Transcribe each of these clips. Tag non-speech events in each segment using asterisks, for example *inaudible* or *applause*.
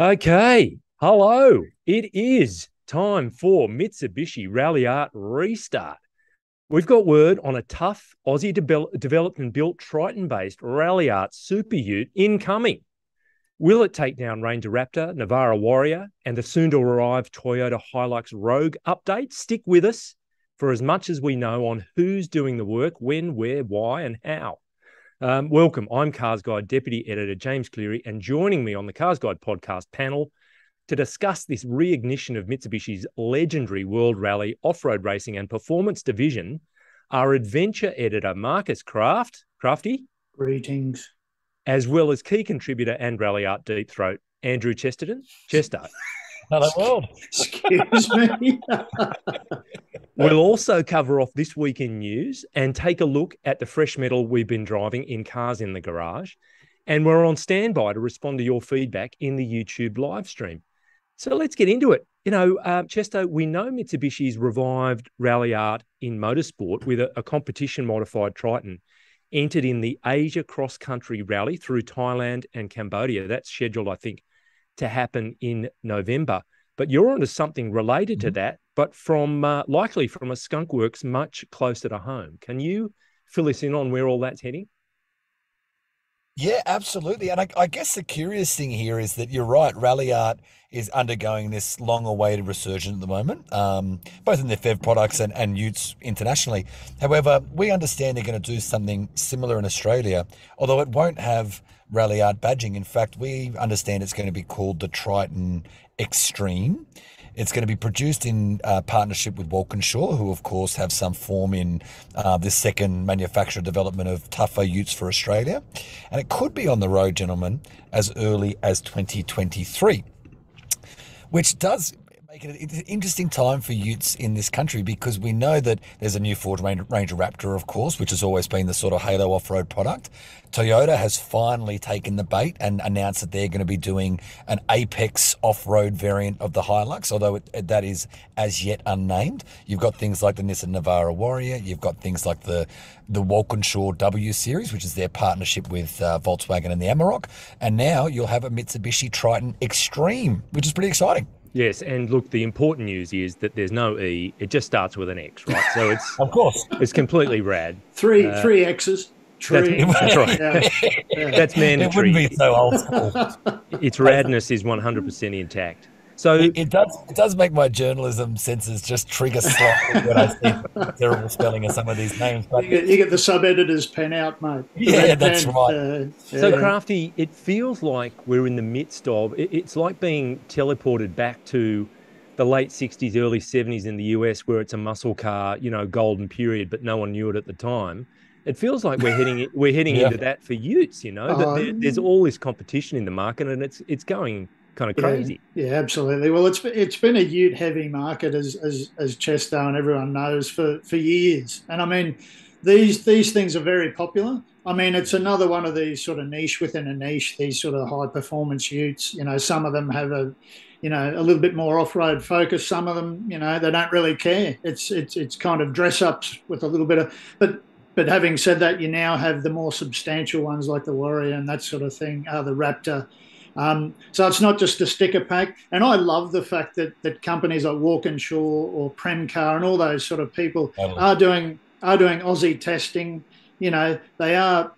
Okay, hello. It is time for Mitsubishi Ralliart Restart. We've got word on a tough Aussie de- developed and built Triton-based Ralliart Super Ute incoming. Will it take down Ranger Raptor, Navara Warrior, and the soon-to-arrive Toyota Hilux Rogue update? Stick with us for as much as we know on who's doing the work, when, where, why, and how. Um, welcome. I'm Cars Guide Deputy Editor James Cleary, and joining me on the Cars Guide podcast panel to discuss this reignition of Mitsubishi's legendary World Rally off road racing and performance division are adventure editor Marcus Craft, Crafty. Greetings. As well as key contributor and Ralliart Deep Throat, Andrew Chesterton. Chester. Hello, world. Excuse me. *laughs* we'll also cover off this week in news and take a look at the fresh metal we've been driving in cars in the garage. And we're on standby to respond to your feedback in the YouTube live stream. So let's get into it. You know, uh, Chesto, we know Mitsubishi's revived rally art in motorsport with a, a competition modified Triton entered in the Asia Cross Country Rally through Thailand and Cambodia. That's scheduled, I think, to happen in November. But you're onto something related mm-hmm. to that, but from uh, likely from a skunk works much closer to home. Can you fill us in on where all that's heading? Yeah, absolutely. And I, I, guess the curious thing here is that you're right. Ralliart is undergoing this long-awaited resurgence at the moment, um, both in their FEV products and, and Utes internationally. However, we understand they're going to do something similar in Australia, although it won't have Ralliart badging. In fact, we understand it's going to be called the Triton Extreme. It's going to be produced in uh, partnership with Walkinshaw, who, of course, have some form in uh, this second manufacturer development of tougher utes for Australia. And it could be on the road, gentlemen, as early as 2023, which does make it an interesting time for utes in this country because we know that there's a new Ford Ranger Raptor, of course, which has always been the sort of halo off road product. Toyota has finally taken the bait and announced that they're going to be doing an Apex off road variant of the Hilux, although it, that is as yet unnamed. You've got things like the Nissan Navara Warrior, you've got things like the, the Walkinshaw W Series, which is their partnership with uh, Volkswagen and the Amarok, and now you'll have a Mitsubishi Triton Extreme, which is pretty exciting. Yes, and look, the important news is that there's no E. It just starts with an X, right? So *laughs* it's of course it's completely rad. Three uh, three X's. Tree. That's, *laughs* that's right. Yeah. Yeah. That's mandatory. It wouldn't be so old school. its radness is 100% intact. So it, it, does it does make my journalism senses just trigger slightly when I see terrible spelling of some of these names. But you get, you get the sub editor's pen out, mate. The yeah, that's pen. right. Uh, yeah. So crafty, it feels like we're in the midst of. It, it's like being teleported back to the late 60s, early 70s in the US, where it's a muscle car, you know, golden period, but no one knew it at the time. It feels like we're heading we're heading *laughs* yeah. into that for Utes, you know. That there, there's all this competition in the market, and it's it's going kind of crazy. Yeah, yeah, absolutely. Well, it's it's been a Ute heavy market as as as Chesto and everyone knows for for years. And I mean, these these things are very popular. I mean, it's another one of these sort of niche within a niche. These sort of high performance Utes. You know, some of them have a you know a little bit more off road focus. Some of them, you know, they don't really care. It's it's it's kind of dress ups with a little bit of but. But having said that, you now have the more substantial ones like the Warrior and that sort of thing, uh, the Raptor, um, so it's not just a sticker pack. And I love the fact that that companies like Walkinshaw or Premcar and all those sort of people are doing are doing Aussie testing. You know, they are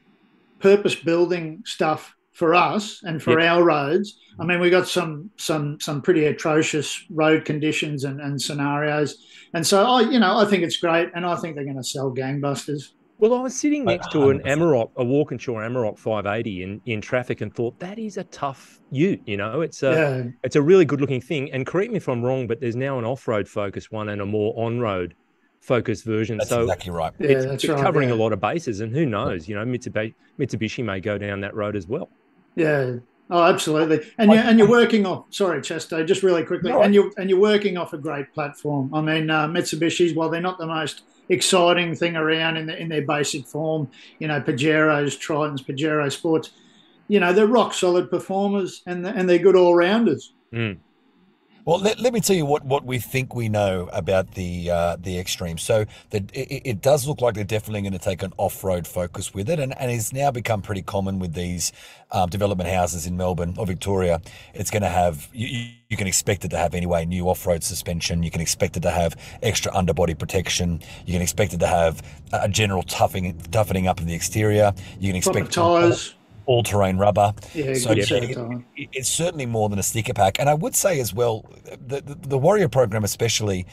purpose building stuff for us and for our roads. I mean, we got some some some pretty atrocious road conditions and, and scenarios. And so I, you know, I think it's great, and I think they're going to sell gangbusters. Well, I was sitting next to an Amarok, a Walkinshaw Amarok 580 in, in traffic and thought that is a tough ute, you know, it's a, yeah. it's a really good looking thing. And correct me if I'm wrong, but there's now an off-road focused one and a more on-road focused version. That's so exactly right. Yeah, it's, it's right, covering yeah. a lot of bases and who knows, you know, Mitsubishi, Mitsubishi may go down that road as well. Yeah. Oh, absolutely. And you're, and you're working off, sorry, Chesto, just really quickly. No, and you're, and you're working off a great platform. I mean, uh, Mitsubishi's, while they're not the most exciting thing around in, the, in their basic form. You know, Pajeros, Tritons, Pajero Sports. You know, they're rock solid performers and and they're good all rounders. Mm. Well, let, let me tell you what, what we think we know about the uh, the extreme. So the, it, it, does look like they're definitely going to take an off road focus with it, and and it's now become pretty common with these um, development houses in Melbourne or Victoria. It's going to have you, you can expect it to have anyway new off road suspension. You can expect it to have extra underbody protection. You can expect it to have a general toughing toughening up of the exterior. You can expect tires all terrain rubber. Yeah, so it, it, it's certainly more than a sticker pack. And I would say as well, the, the, the Warrior program, especially,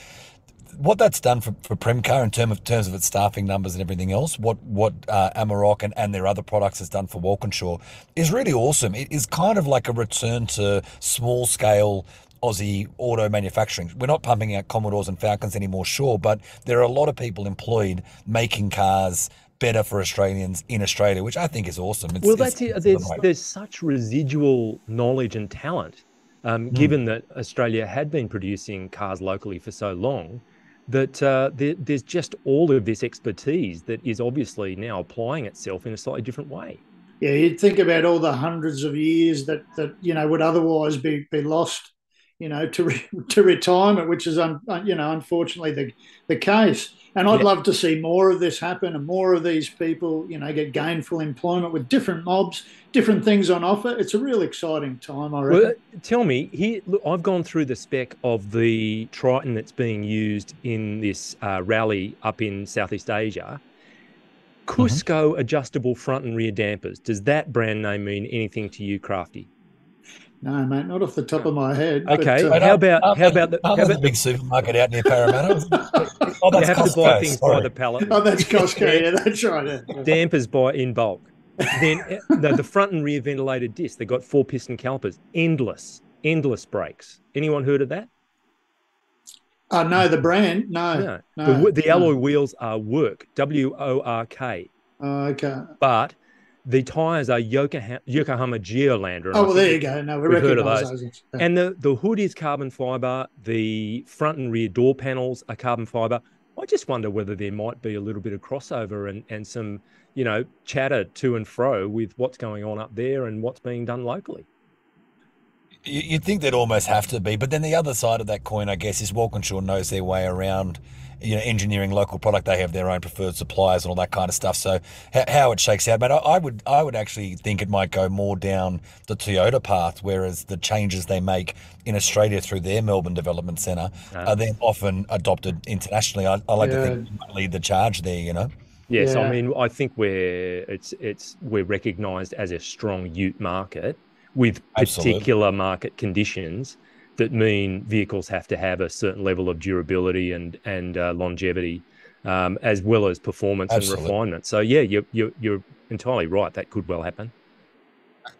what that's done for, for Premcar in term of, terms of its staffing numbers and everything else, what what uh, Amarok and, and their other products has done for Walkinshaw is really awesome. It is kind of like a return to small scale Aussie auto manufacturing. We're not pumping out Commodores and Falcons anymore, sure, but there are a lot of people employed making cars better for Australians in Australia, which I think is awesome. It's, well, that's it. There's, there's such residual knowledge and talent, um, mm. given that Australia had been producing cars locally for so long, that uh, there, there's just all of this expertise that is obviously now applying itself in a slightly different way. Yeah, you'd think about all the hundreds of years that that you know would otherwise be be lost, you know, to re- *laughs* to retirement, which is un, you know unfortunately the the case. And I'd yeah. love to see more of this happen and more of these people, you know, get gainful employment with different mobs, different things on offer. It's a real exciting time, I reckon. Well, tell me, here, look, I've gone through the spec of the Triton that's being used in this uh, rally up in Southeast Asia. Cusco mm-hmm. adjustable front and rear dampers. Does that brand name mean anything to you, Crafty? No, mate, not off the top of my head. Okay, but, uh, how about how about the, how about the big supermarket out near Parramatta? *laughs* oh, that's you have Costco, to buy things sorry. by the pallet. Oh, that's Costco. yeah, that's right. Yeah. Dampers by in bulk. then uh, the, the front and rear ventilated disc. They got four piston calipers. Endless, endless brakes. Anyone heard of that? Uh, no, the brand, no. no. no the, the alloy wheels are Work, W O R K. Oh, okay. But the tyres are Yokohama, Yokohama Geolandar. Oh, well, there you go. No, we have heard of those. those. Yeah. And the, the hood is carbon fibre. The front and rear door panels are carbon fibre. I just wonder whether there might be a little bit of crossover and, and some, you know, chatter to and fro with what's going on up there and what's being done locally. You'd think they'd almost have to be, but then the other side of that coin, I guess, is Walkinshaw knows their way around – you know, engineering local product. They have their own preferred suppliers and all that kind of stuff. So how it shakes out, but I, I would I would actually think it might go more down the Toyota path, whereas the changes they make in Australia through their Melbourne Development Centre are then often adopted internationally. I, I like yeah. to think lead the charge there. You know. Yes, yeah. I mean I think we're it's it's we're recognised as a strong Ute market with particular Absolutely. market conditions that mean vehicles have to have a certain level of durability and and uh, longevity, um, as well as performance Absolutely. and refinement. So yeah, you're, you're you're entirely right. That could well happen.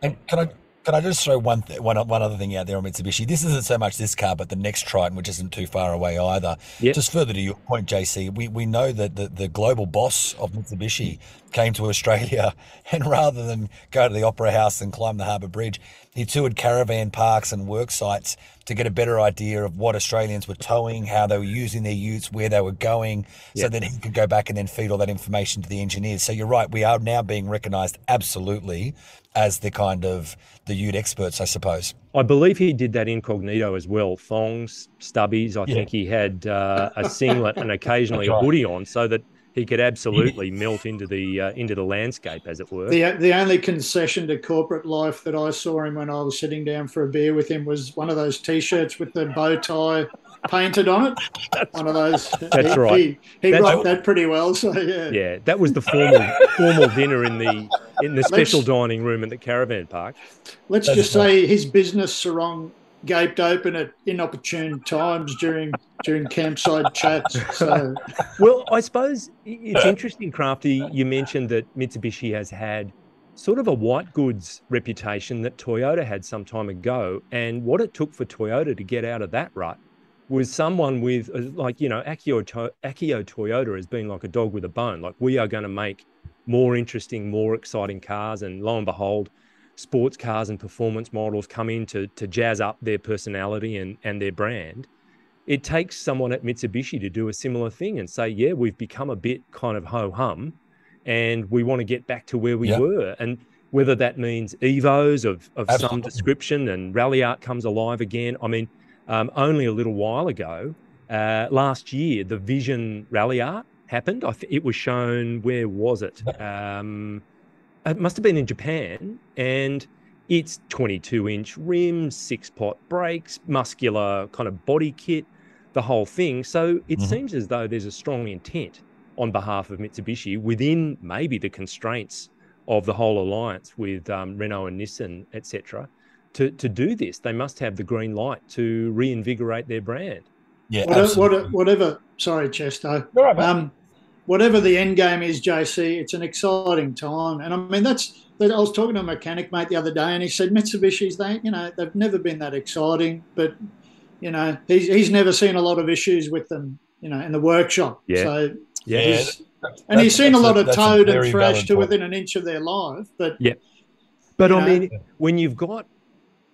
And can I can I just throw one th- one one other thing out there on Mitsubishi? This isn't so much this car, but the next Triton, which isn't too far away either. Yep. Just further to your point, JC, we, we know that the, the global boss of Mitsubishi came to Australia, *laughs* and rather than go to the Opera House and climb the Harbour Bridge, he toured caravan parks and work sites to get a better idea of what Australians were towing, how they were using their utes, where they were going, yep. so that he could go back and then feed all that information to the engineers. So you're right, we are now being recognised absolutely as the kind of the ute experts, I suppose. I believe he did that incognito as well. Thongs, stubbies. I yeah. think he had uh, a singlet and occasionally right. a hoodie on, so that he could absolutely *laughs* melt into the uh, into the landscape, as it were. The the only concession to corporate life that I saw him when I was sitting down for a beer with him was one of those T-shirts with the bow tie painted on it. That's one of those. That's he, right. He, he that's, rocked that pretty well. So yeah. Yeah, that was the formal formal dinner in the in the special let's, dining room in the caravan park. Let's that's just right. say his business sarong gaped open at inopportune times during during campsite chats. So, *laughs* well, I suppose it's interesting, Crafty. You mentioned that Mitsubishi has had sort of a white goods reputation that Toyota had some time ago, and what it took for Toyota to get out of that rut was someone with uh, like you know Akio, Akio Toyoda has been like a dog with a bone. Like we are going to make more interesting, more exciting cars, and lo and behold sports cars and performance models come in to, to jazz up their personality and, and their brand. It takes someone at Mitsubishi to do a similar thing and say, yeah, we've become a bit kind of ho hum and we want to get back to where we were. And whether that means Evos of, of some description and Ralliart comes alive again. I mean, um, only a little while ago. Uh, last year, the Vision Ralliart happened. I th- it was shown. Where was it? Um, it must have been in Japan, and it's 22 inch rims, six pot brakes, muscular kind of body kit, the whole thing. So it Mhm. seems as though there's a strong intent on behalf of Mitsubishi within maybe the constraints of the whole alliance with um, Renault and Nissan, etc. To, to do this, they must have the green light to reinvigorate their brand. Yeah, Whatever, absolutely. whatever, sorry, Chesto. All right, mate. Um, whatever the end game is, JC, it's an exciting time. And I mean, that's that. I was talking to a mechanic mate the other day, and he said Mitsubishi's they, you know, they've never been that exciting, but you know, he's he's never seen a lot of issues with them, you know, in the workshop. Yeah. So Yeah. Yeah, he's, and he's seen a that's lot of that's toad and very thrash to point. within an inch of their life. But yeah. But I know. mean, when you've got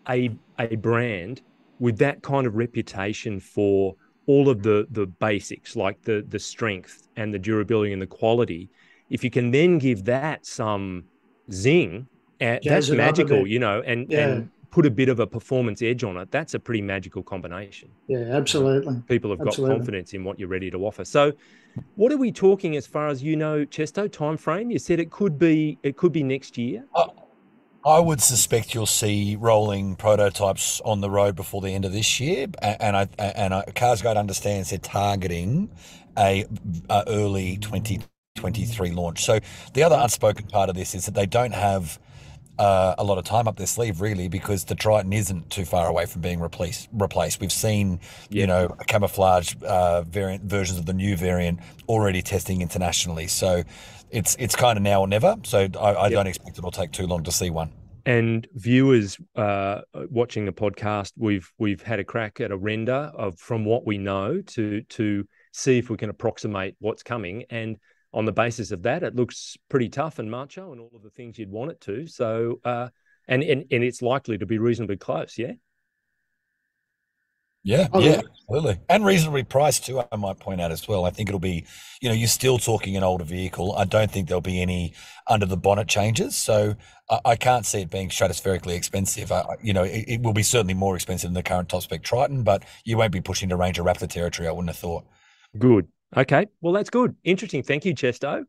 a a brand with that kind of reputation for all of the the basics, like the the strength and the durability and the quality, if you can then give that some zing, uh, that's it up a magical, you know, and Yeah. and put a bit of a performance edge on it. That's a pretty magical combination. yeah, absolutely. People have got confidence in what you're ready to offer. So. What are we talking as far as you know, Chesto? Time frame? You said it could be it could be next year. I would suspect you'll see rolling prototypes on the road before the end of this year, and I and I, CarsGuide understands they're targeting a, a early 2023 launch. So the other unspoken part of this is that they don't have uh, a lot of time up their sleeve, really, because the Triton isn't too far away from being replaced. Replaced. We've seen, Yeah. you know, camouflage uh, variant versions of the new variant already testing internationally. So it's it's kind of now or never. So I, I Yep. don't expect it'll take too long to see one. and viewers uh, watching the podcast, we've we've had a crack at a render of from what we know to to see if we can approximate what's coming. And on the basis of that, it looks pretty tough and macho and all of the things you'd want it to. So uh, and and and it's likely to be reasonably close. Yeah. Yeah, Oh, yeah, absolutely. And reasonably priced too, I might point out as well. I think it'll be, you know, you're still talking an older vehicle. I don't think there'll be any under the bonnet changes. So I, I can't see it being stratospherically expensive. I, you know, it, it will be certainly more expensive than the current top spec Triton, but you won't be pushing to Ranger Raptor territory, I wouldn't have thought. Good. Okay. Well, that's good. Interesting. Thank you, Chesto.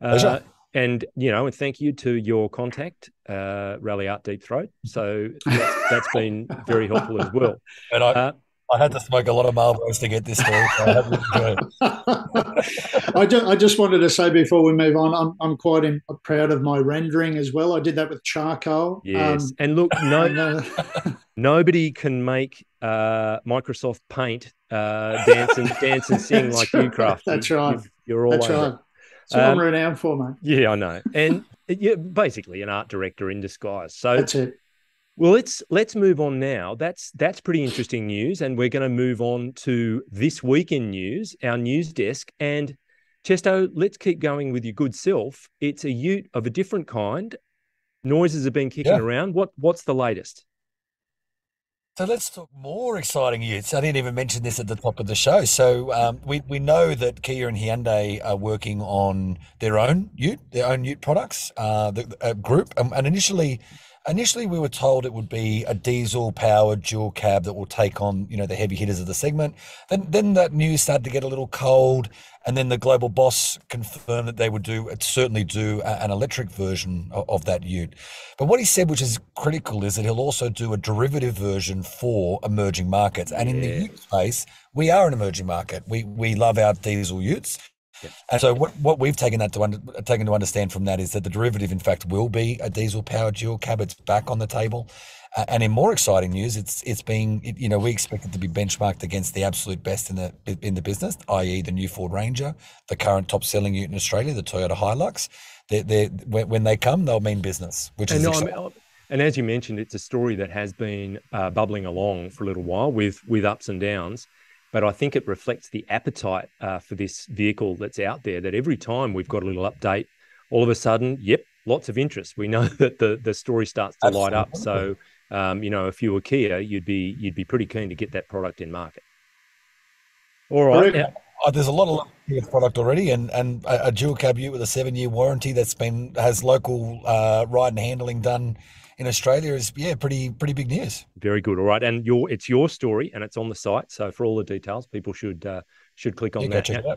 Uh, and you know, and thank you to your contact, uh, Ralliart Deep Throat. So that's, that's been very helpful as well. *laughs* And I, Uh, I had to smoke a lot of Marlboros to get this story. So I hope you enjoy it. *laughs* I, just, I just wanted to say before we move on, I'm, I'm quite in, proud of my rendering as well. I did that with charcoal. Yes. Um, and look, no, and, uh, *laughs* nobody can make uh, Microsoft Paint uh, dance and dance and sing *laughs* That's like you, right. Craft. That's You- right. you've- You're all that's over. right. it. That's what I'm Um, renowned for, mate. Yeah, I know. And you're basically an art director in disguise. So That's it. Well, let's let's move on now. That's that's pretty interesting news, and we're going to move on to this week in news, our news desk. And Chesto, let's keep going with your good self. It's a Ute of a different kind. Noises have been kicking Yeah. around. What what's the latest? So let's talk more exciting utes. I didn't even mention this at the top of the show. So um, we we know that Kia and Hyundai are working on their own ute, their own ute products, uh, the uh, group. Um, and initially, initially we were told it would be a diesel powered dual cab that will take on you know the heavy hitters of the segment. Then then that news started to get a little cold, and then the global boss confirmed that they would do certainly do a- an electric version of, of that ute. But what he said, which is critical, is that he'll also do a derivative version for emerging markets. And in the Yeah. ute space, we are an emerging market. We we love our diesel utes. Yeah. And so what, what we've taken that to under, taken to understand from that is that the derivative, in fact, will be a diesel powered dual cab. It's back on the table. Uh, and in more exciting news, it's it's being it, you know we expect it to be benchmarked against the absolute best in the in the business, i.e. the new Ford Ranger, the current top selling ute in Australia, the Toyota Hilux. They they when, when they come, they'll mean business, which is And, exciting. I'm- and as you mentioned, it's a story that has been uh, bubbling along for a little while with with ups and downs. But I think it reflects the appetite uh, for this vehicle that's out there. That every time we've got a little update, all of a sudden, yep, lots of interest. We know *laughs* that the the story starts to light up. So, um, you know, if you were Kia, you'd be you'd be pretty keen to get that product in market. All right. Now- Oh, there's a lot of product already, and and a, a dual cab ute with a seven year warranty that's been has local uh, ride and handling done in Australia is yeah, pretty pretty big news. Very good. All right, and your it's your story, and it's on the site. So for all the details, people should uh, should click on yeah, that. Now,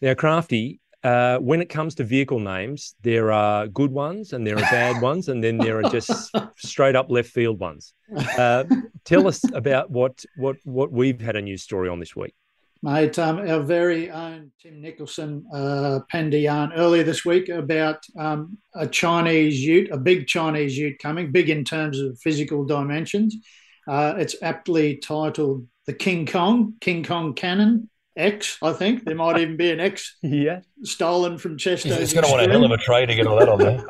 now, Crafty, uh, when it comes to vehicle names, there are good ones and there are bad *laughs* ones, and then there are just straight up left field ones. Uh, tell us about what what what we've had a news story on this week. Mate, um, our very own Tim Nicholson uh, penned a yarn earlier this week about um, a Chinese ute, a big Chinese ute coming, big in terms of physical dimensions. Uh, it's aptly titled the King Kong, King Kong Cannon X, I think. There might even be an X *laughs* yeah. stolen from Chester. It's going to want a hell of a tray to get all that on there.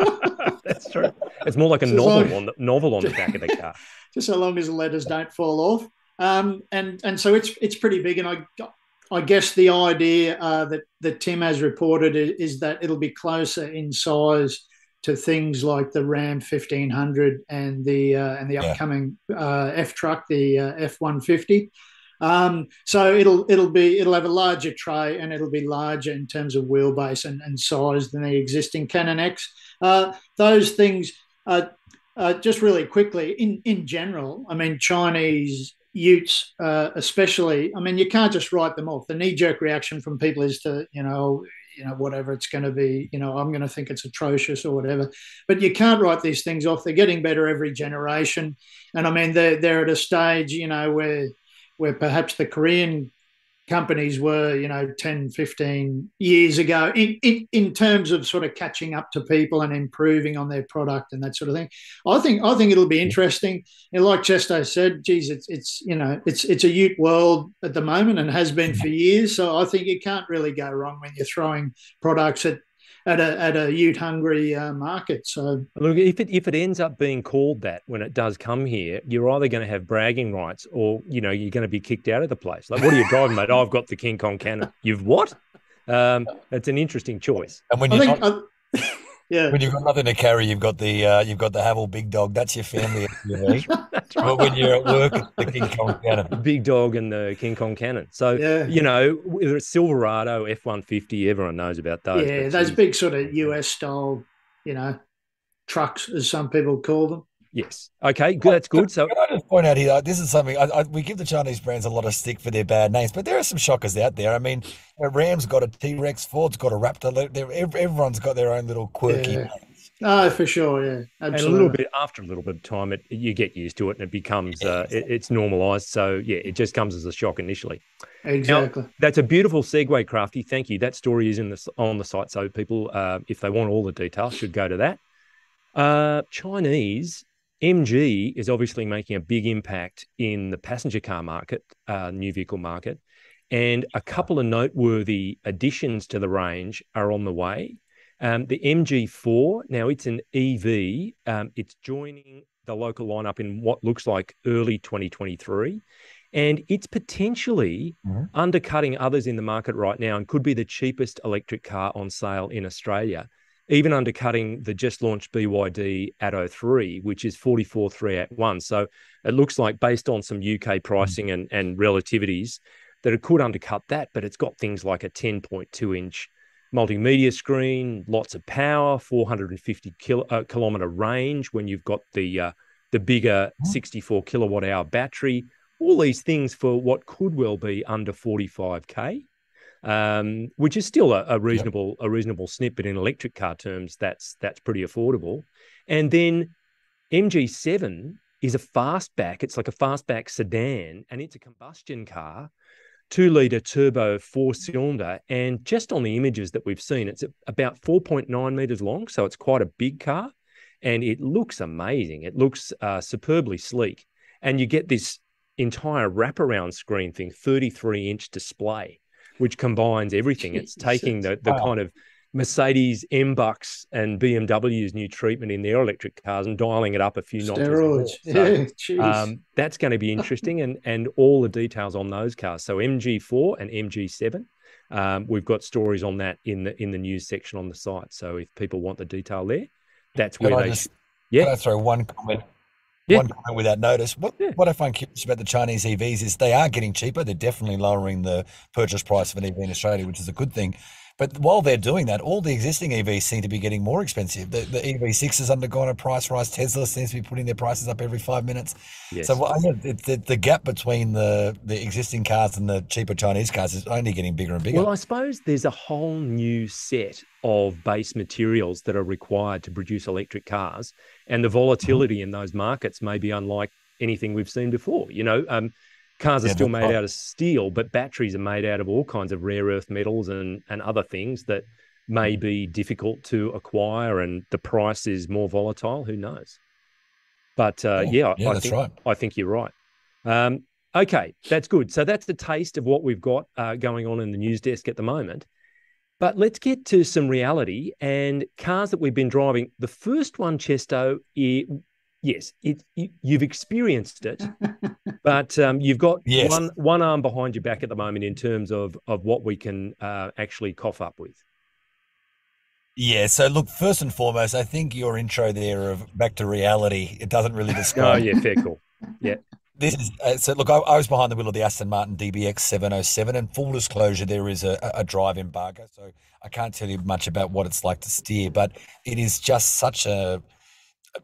*laughs* That's true. It's more like a *laughs* novel on the novel on the back of the car. Just so long as the letters don't fall off. Um, and and so it's it's pretty big. And I I guess the idea uh, that that Tim has reported is that it'll be closer in size to things like the Ram 1500 and the uh, and the yeah. upcoming uh, F truck, the uh, F 150. Um, so it'll it'll be it'll have a larger tray and it'll be larger in terms of wheelbase and, and size than the existing Cannon X. Uh, those things, uh, just really quickly in in general, I mean Chinese utes, uh, especially, I mean, you can't just write them off. The knee jerk reaction from people is to, you know, you know, whatever it's going to be, you know, I'm going to think it's atrocious or whatever. But you can't write these things off. They're getting better every generation. And I mean, they're, they're at a stage, you know, where, where perhaps the Korean companies were, you know, 10, 15 years ago in, in, in terms of sort of catching up to people and improving on their product and that sort of thing. I think I think it'll be interesting. And like Chesto said, geez, it's it's you know, it's it's a Ute world at the moment and has been for years. So I think it can't really go wrong when you're throwing products at at a at a ute hungry uh, market. So look, if it if it ends up being called that when it does come here, you're either going to have bragging rights or you know you're going to be kicked out of the place. Like, what are you driving, mate? Oh, I've got the King Kong cannon. You've what? Um, it's an interesting choice. And when you're not, yeah. When you've got nothing to carry, you've got the uh, you've got the Haval Big Dog. That's your family. *laughs* That's right. But when you're at work, it's the King Kong Cannon. Big Dog and the King Kong Cannon. So yeah. you know, whether it's Silverado, F one fifty, everyone knows about those. Yeah, those big sort of US style, you know, trucks, as some people call them. Yes. Okay. Good. That's good. So can I just point out here? This is something I, I, we give the Chinese brands a lot of stick for their bad names, but there are some shockers out there. I mean, Ram's got a T Rex, Ford's got a Raptor. Everyone's got their own little quirky. Yeah. Oh, for sure, yeah, Absolutely. And a little bit after a little bit of time, it you get used to it and it becomes uh, it, it's normalised. So yeah, it just comes as a shock initially. Exactly. Now, that's a beautiful segue, Crafty. Thank you. That story is in the on the site, so people, uh, if they want all the details, should go to that. Uh, Chinese MG is obviously making a big impact in the passenger car market, uh, new vehicle market, and a couple of noteworthy additions to the range are on the way. Um, the MG4, now it's an EV, um, it's joining the local lineup in what looks like early 2023. And it's potentially mm-hmm. undercutting others in the market right now and could be the cheapest electric car on sale in Australia, even undercutting the just launched BYD Atto 3, which is 44,381. So it looks like, based on some UK mm-hmm. pricing and, and relativities, that it could undercut that, but it's got things like a 10.2 inch multimedia screen, lots of power, 450 kilo, uh, kilometer range when you've got the uh, the bigger hmm. 64 kilowatt hour battery. All these things for what could well be under 45k, um, which is still a, a reasonable a reasonable snippet in electric car terms. That's that's pretty affordable. And then MG7 is a fastback. It's like a fastback sedan, and it's a combustion car two litre turbo four cylinder. And just on the images that we've seen, it's about 4.9 meters long. So it's quite a big car and it looks amazing. It looks uh, superbly sleek. And you get this entire wraparound screen thing, 33 inch display, which combines everything. It's taking the, the kind of Mercedes MBUX and BMW's new treatment in their electric cars and dialing it up a few notches. Steroids. So, *laughs* yeah, um, that's going to be interesting, and and all the details on those cars. So MG4 and MG7. Um, we've got stories on that in the in the news section on the site. So if people want the detail there, that's where they. Just, yeah. Can I throw one comment? Yeah. One comment without notice. What yeah. what I find curious about the Chinese EVs is they are getting cheaper. They're definitely lowering the purchase price of an EV in Australia, which is a good thing But while they're doing that, all the existing EVs seem to be getting more expensive. The, the EV6 has undergone a price rise. Tesla seems to be putting their prices up every five minutes. Yes. So well, the, the gap between the, the existing cars and the cheaper Chinese cars is only getting bigger and bigger. Well, I suppose there's a whole new set of base materials that are required to produce electric cars, and the volatility mm-hmm. in those markets may be unlike anything we've seen before. You know, um, cars are yeah, still made out of steel, but batteries are made out of all kinds of rare earth metals and and other things that may be difficult to acquire, and the price is more volatile. Who knows? But uh, yeah, yeah, I, think right. I think you're right. Um, okay, that's good. So that's the taste of what we've got uh, going on in the news desk at the moment. But let's get to some reality and cars that we've been driving. The first one, Chesto, it, yes, it, you, have experienced it, *laughs* but um, you've got yes. one one arm behind your back at the moment in terms of of what we can uh, actually cough up with. Yeah. So look, first and foremost, I think your intro there of back to reality it doesn't really *laughs* describe. oh yeah, fair call. Yeah. This is uh, so. Look, I, I, was behind the wheel of the Aston Martin DBX 707, and full disclosure, there is a, a drive embargo, so I can't tell you much about what it's like to steer. But it is just such a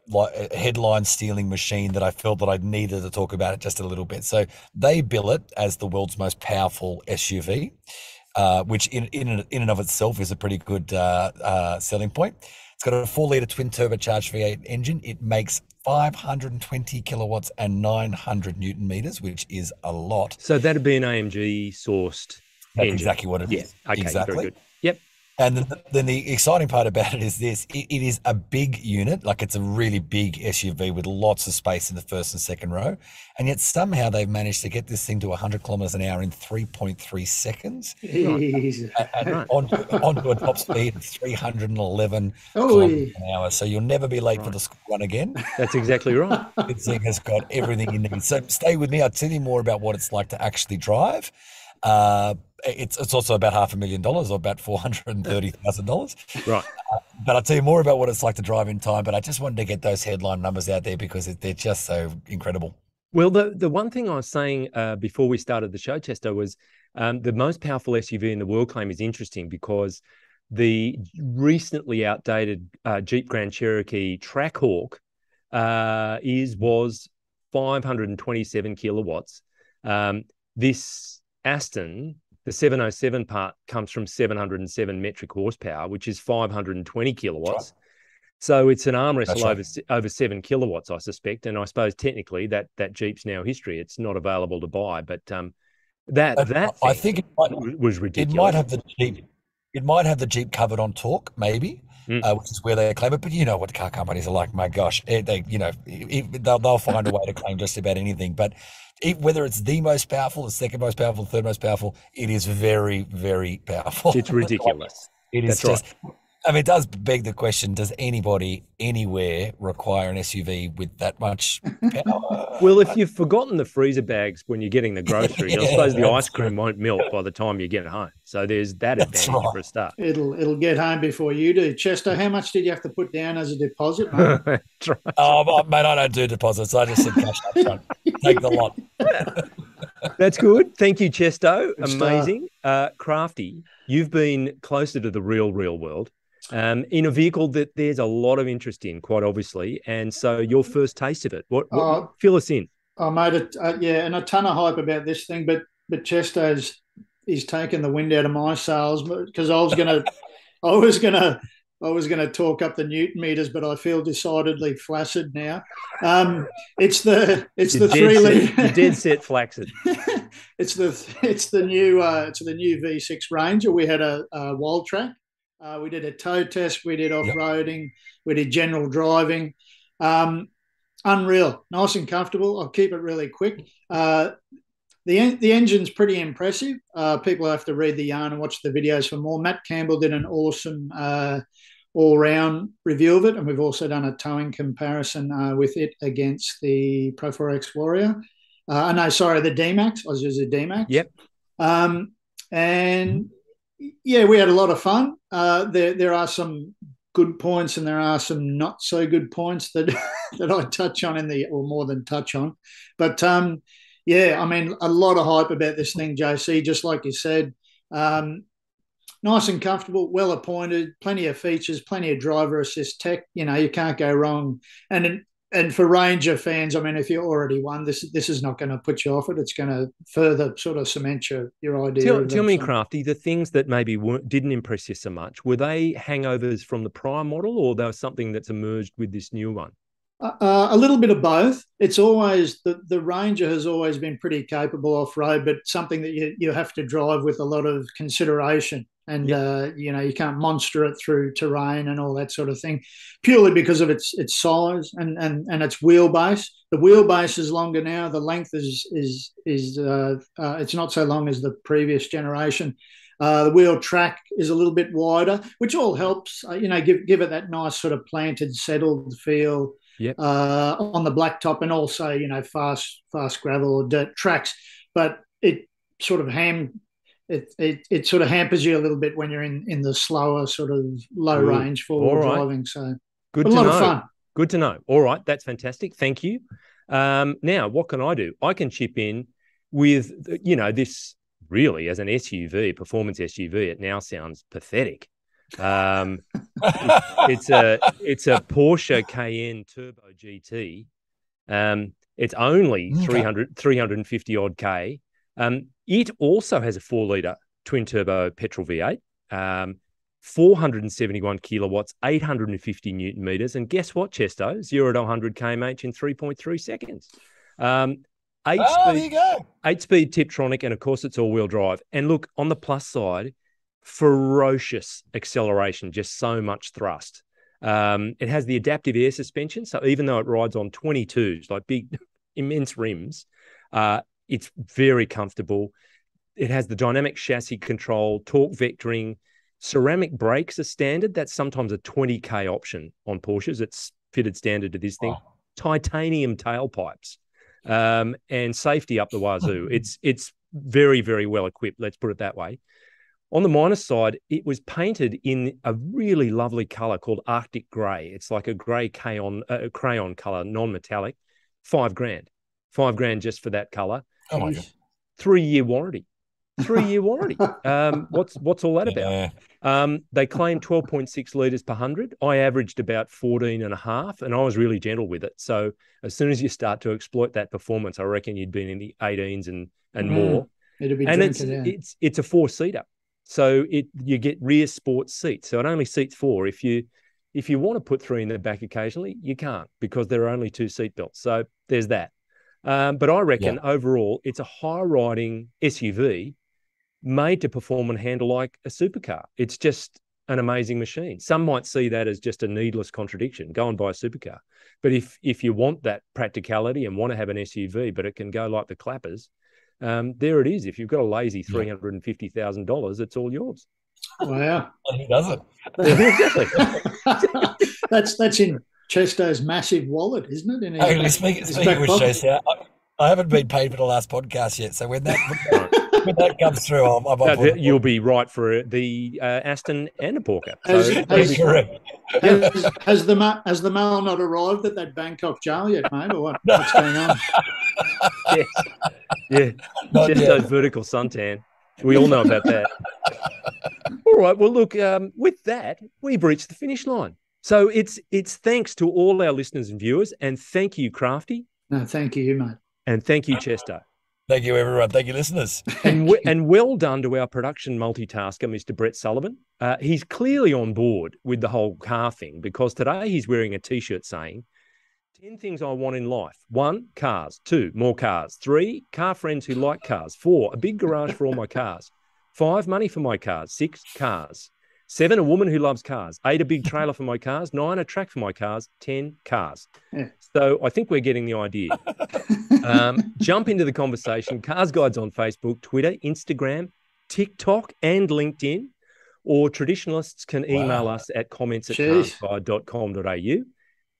like headline stealing machine that I felt that I needed to talk about it just a little bit. So they bill it as the world's most powerful SUV, uh, which in, in in and of itself is a pretty good uh, uh, selling point. It's got a four liter twin turbocharged V8 engine. It makes 520 kilowatts and 900 newton meters, which is a lot. So that'd be an AMG sourced. That's engine. exactly what it yeah. is. Okay, exactly. Very good. Yep. And then the, then the, exciting part about it is this it, it is a big unit, like it's a really big SUV with lots of space in the first and second row. And yet somehow they've managed to get this thing to 100 kilometers an hour in 3.3 seconds. Jeez. And, and onto, onto, a top speed of 311 oh, kilometers an hour. So you'll never be late right. for the school run again. That's exactly right. *laughs* this thing has got everything you need. So stay with me. I'll tell you more about what it's like to actually drive. Uh, it's it's also about half a million dollars or about four hundred and thirty thousand dollars. *laughs* Right. Uh, but I'll tell you more about what it's like to drive in time. But I just wanted to get those headline numbers out there because they're just so incredible. Well, the the one thing I was saying uh, before we started the show, Chesto, was um, the most powerful SUV in the world claim is interesting because the recently outdated uh, Jeep Grand Cherokee Trackhawk uh, is was 527 kilowatts. Um, this Aston, the 707 part comes from 707 metric horsepower, which is 520 kilowatts. Right. So it's an arm wrestle right. over over seven kilowatts, I suspect. And I suppose technically that that Jeep's now history. It's not available to buy, but um, that that I think it might, was ridiculous. It might have the Jeep. It might have the Jeep covered on torque, maybe, mm. uh, which is where they claim it. But you know what the car companies are like. My gosh, they you know they'll, they'll find a way to claim just about anything. But it, whether it's the most powerful, the second most powerful, the third most powerful, it is very, very powerful. It's ridiculous. *laughs* it is That's just. Right. I mean, it does beg the question: Does anybody anywhere require an SUV with that much power? *laughs* well, if you've forgotten the freezer bags when you're getting the *laughs* groceries, yeah, I suppose the ice cream won't melt by the time you get home. So there's that advantage right. for a start. It'll it'll get home before you do. Chester, how much did you have to put down as a deposit? Mate? *laughs* oh, mate, I don't do deposits. I just said cash up front. Take the lot. That's good. Thank you, Chesto. Amazing. Uh, Crafty, you've been closer to the real, real world um, in a vehicle that there's a lot of interest in, quite obviously. And so, your first taste of it, what, what uh, fill us in? I made it, uh, yeah, and a ton of hype about this thing, but but Chesto's he's taken the wind out of my sails because *laughs* I was gonna, I was gonna. I was going to talk up the newton meters, but I feel decidedly flaccid now. Um, it's the it's you the three liter. you did sit flaccid. *laughs* it's the it's the new uh, it's the new V6 Ranger. We had a, a wild track uh, we did a tow test. We did off roading. Yep. We did general driving. Um, unreal, nice and comfortable. I'll keep it really quick. Uh, the the engine's pretty impressive. Uh, people have to read the yarn and watch the videos for more. Matt Campbell did an awesome uh, all round review of it, and we've also done a towing comparison uh, with it against the Pro 4X Warrior. Uh, no, sorry, the D-Max. I was just a D-Max. Yep. Um, and yeah, we had a lot of fun. Uh, there, there are some good points and there are some not so good points that *laughs* that I touch on in the, or more than touch on. But um, yeah, I mean, a lot of hype about this thing, JC. Just like you said, um, nice and comfortable, well appointed, plenty of features, plenty of driver assist tech. You know, you can't go wrong. And and for Ranger fans, I mean, if you're already won, this this is not going to put you off it. It's going to further sort of cement your, your idea. Tell, tell me, Crafty, the things that maybe didn't impress you so much were they hangovers from the prior model, or they were something that's emerged with this new one? Uh, uh, a little bit of both. It's always the, the Ranger has always been pretty capable off road, but something that you, you have to drive with a lot of consideration and yep. uh, you know you can't monster it through terrain and all that sort of thing, purely because of its its size and and and its wheelbase. The wheelbase is longer now. The length is is is uh, uh, it's not so long as the previous generation. Uh, the wheel track is a little bit wider, which all helps. Uh, you know, give give it that nice sort of planted, settled feel. Yep. Uh, on the blacktop and also you know fast fast gravel or dirt tracks, but it sort of ham it, it it sort of hampers you a little bit when you're in in the slower sort of low Ooh, range for right. driving. So good, a lot know. of fun. Good to know. All right, that's fantastic. Thank you. Um, now, what can I do? I can chip in with you know this really as an SUV, performance SUV. It now sounds pathetic. Um, it's, *laughs* it's a it's a Porsche Cayenne Turbo GT. Um, it's only 300, 350 odd K. Um, it also has a four litre twin turbo petrol V8, um, 471 kilowatts, 850 newton meters. And guess what, Chesto? Zero to 100 kmh in 3.3 seconds. Um, eight oh, speed, go. Eight speed Tiptronic, and of course, it's all wheel drive. And look, on the plus side, ferocious acceleration, just so much thrust. Um, it has the adaptive air suspension. So even though it rides on 22s, like big, *laughs* immense rims, uh, it's very comfortable. It has the dynamic chassis control, torque vectoring, ceramic brakes are standard. That's sometimes a 20k option on Porsches. It's fitted standard to this thing. Titanium tailpipes um, and safety up the wazoo. *laughs* it's it's very very well equipped. Let's put it that way. On the minus side, it was painted in a really lovely color called Arctic Grey. It's like a grey crayon, uh, crayon color, non-metallic. Five grand, five grand just for that color. Oh my god! Three year warranty. *laughs* Three year warranty. Um, what's what's all that about? Yeah. Um, they claim 12.6 litres per hundred. I averaged about 14 and a half, and I was really gentle with it. So as soon as you start to exploit that performance, I reckon you'd been in the 18s and and mm. more. It'll be and it's it's it's a four seater, so it you get rear sports seats. So it only seats four. If you if you want to put three in the back occasionally, you can't because there are only two seat belts. So there's that. Um, but I reckon yeah. overall, it's a high riding SUV made to perform and handle like a supercar. It's just an amazing machine. Some might see that as just a needless contradiction. Go and buy a supercar. But if if you want that practicality and want to have an SUV, but it can go like the clappers, um, there it is. If you've got a lazy three hundred and fifty thousand dollars, it's all yours. Wow, who doesn't? exactly. *laughs* that's that's in Chesto's massive wallet, isn't it? In Actually, speaking, speaking with Chesto, I, I, haven't been paid for the last podcast yet. So when that *laughs* when that comes through, I'll, I'll no, you'll be right for the uh, Aston and a Porker. Has, so has, has, has, the ma- has the mail not arrived at that Bangkok jail yet, mate, or what, what's *laughs* going on? yes. Yeah, not just yet. vertical suntan. We all know about that. *laughs* all right. Well, look. Um, with that, we've reached the finish line. So it's it's thanks to all our listeners and viewers, and thank you, Crafty. No, thank you, mate. And thank you, Chester. Thank you, everyone. Thank you, listeners. *laughs* and, w- and well done to our production multitasker, Mr. Brett Sullivan. Uh, he's clearly on board with the whole car thing because today he's wearing a t shirt saying, 10 things I want in life. One, cars. Two, more cars. Three, car friends who like cars. Four, a big garage for all my cars. Five, money for my cars. Six, cars. Seven, a woman who loves cars. Eight, a big trailer for my cars. Nine, a track for my cars. Ten, cars. Yeah. So I think we're getting the idea. *laughs* um, jump into the conversation. Cars Guides on Facebook, Twitter, Instagram, TikTok, and LinkedIn. Or traditionalists can email wow. us at comments at carsguide.com.au.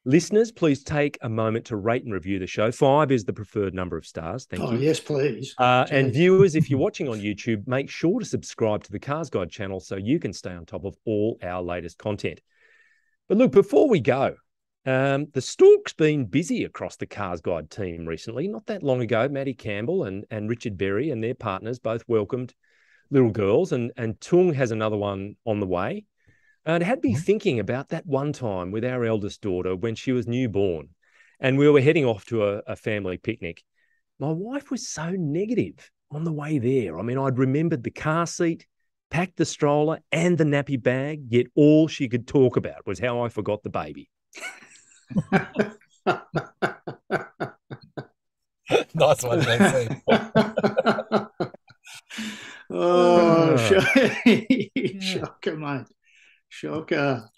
Listeners, please take a moment to rate and review the show. Five is the preferred number of stars. Thank oh, you. yes, please. Uh, and viewers, if you're watching on YouTube, make sure to subscribe to the Cars Guide channel so you can stay on top of all our latest content. But look, before we go, um, the stork's been busy across the Cars Guide team recently. Not that long ago, Matty Campbell and, and Richard Berry and their partners both welcomed little girls, and and Tung has another one on the way. And it had me Mhm. thinking about that one time with our eldest daughter when she was newborn, and we were heading off to a, a family picnic. My wife was so negative on the way there. I mean, I'd remembered the car seat, packed the stroller, and the nappy bag. Yet all she could talk about was how I forgot the baby. *laughs* nice one, JC. *laughs* oh, *laughs* Ah. sh- shocker, mate. Shocker.